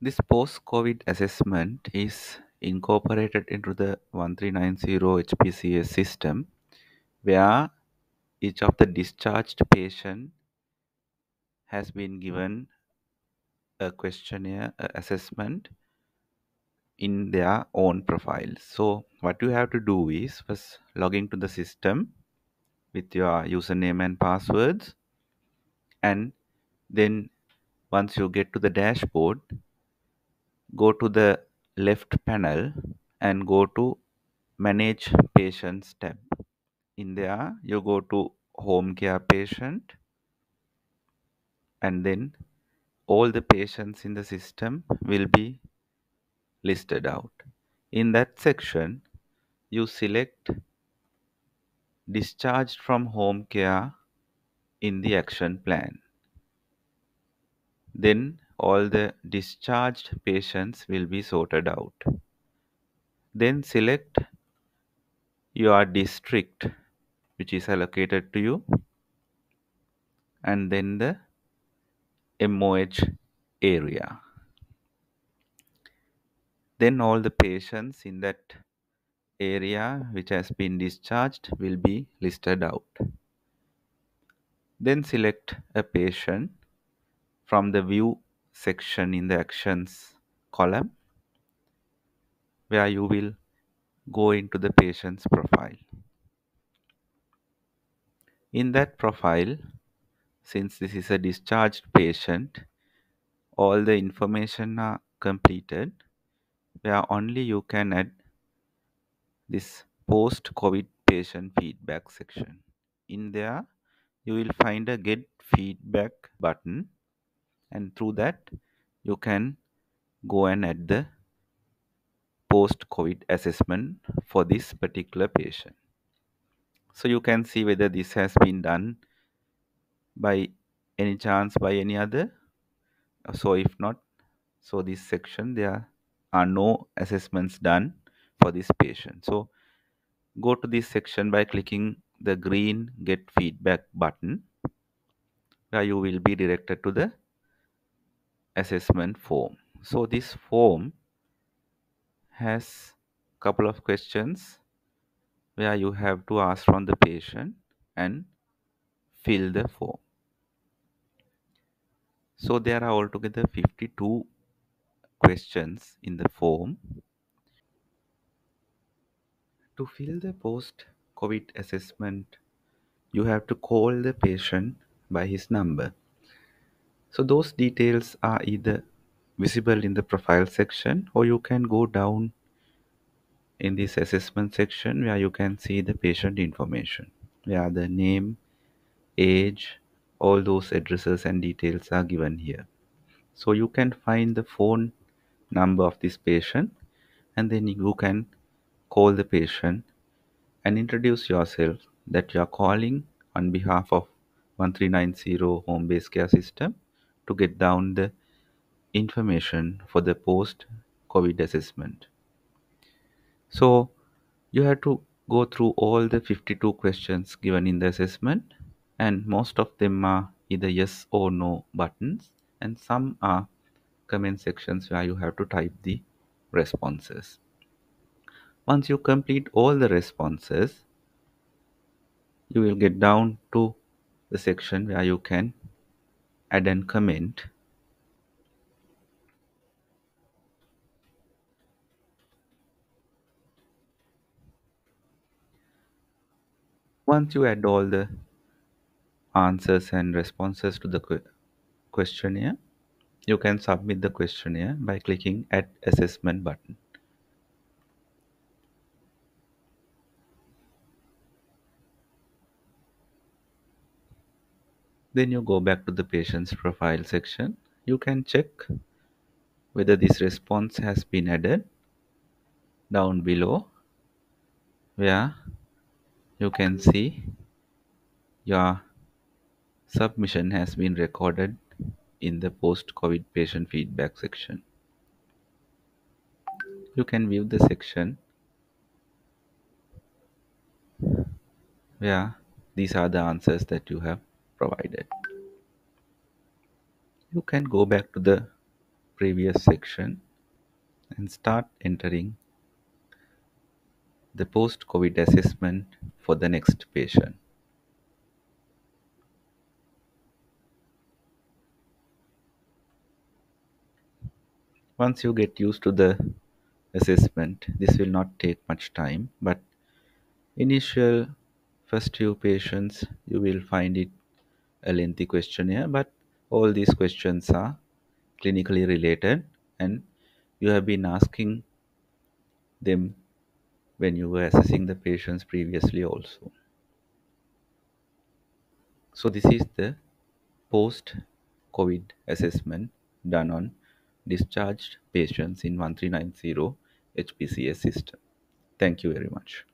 This post-COVID assessment is incorporated into the 1390 HBCS system where each of the discharged patient has been given a questionnaire assessment in their own profile. So what you have to do is first log into the system with your username and passwords and then once you get to the dashboard go to the left panel and go to manage patients tab in there you go to home care patient and then all the patients in the system will be listed out. In that section you select discharged from home care in the action plan. Then all the discharged patients will be sorted out then select your district which is allocated to you and then the MOH area. Then all the patients in that area which has been discharged will be listed out. Then select a patient from the view section in the actions column where you will go into the patient's profile. In that profile, since this is a discharged patient, all the information are completed where only you can add this post COVID patient feedback section. In there, you will find a get feedback button, and through that, you can go and add the post COVID assessment for this particular patient. So you can see whether this has been done by any chance by any other. So if not, so this section there are no assessments done for this patient. So go to this section by clicking the green get feedback button where you will be directed to the assessment form. So this form has a couple of questions where you have to ask from the patient and fill the form. So there are altogether 52 questions in the form. To fill the post covid assessment you have to call the patient by his number So those details are either visible in the profile section or you can go down in this assessment section where you can see the patient information where the name, age, all those addresses and details are given here. So you can find the phone number of this patient and then you can call the patient and introduce yourself that you are calling on behalf of 1390 home based care system to get down the information for the post COVID assessment. So you have to go through all the 52 questions given in the assessment, and most of them are either yes or no buttons, and some are comment sections where you have to type the responses. Once you complete all the responses, you will get down to the section where you can add and comment Once you add all the answers and responses to the questionnaire, you can submit the questionnaire by clicking Add Assessment button. Then you go back to the patient's profile section. You can check whether this response has been added down below where you can see your submission has been recorded in the post-COVID patient feedback section. You can view the section where these are the answers that you have You can go back to the previous section and start entering the post-COVID assessment for the next patient. Once you get used to the assessment, this will not take much time, but initial first few patients, you will find it a lengthy questionnaire, but all these questions are clinically related and you have been asking them when you were assessing the patients previously also. So this is the post-COVID assessment done on discharged patients in 1390 HBCS system. Thank you very much.